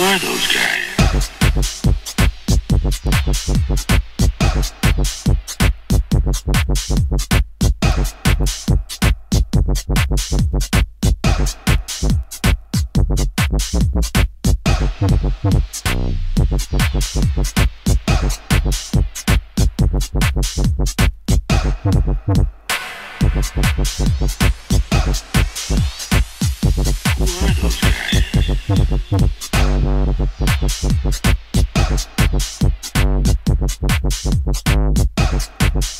are those guys? Thank you.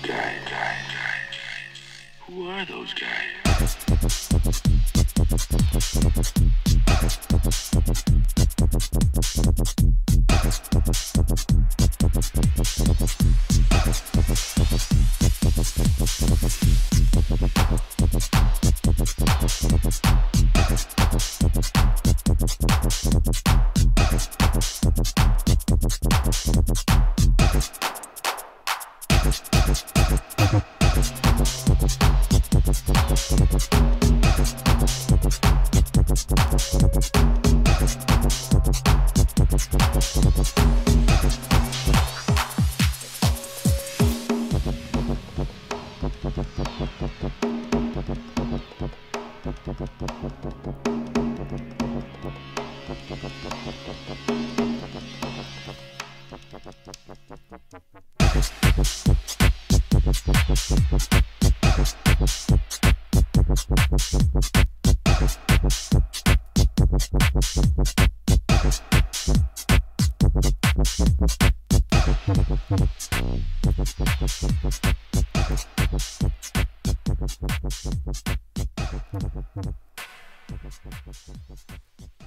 Guy, guy, guy, Who are those guys? Thank you. Thank you.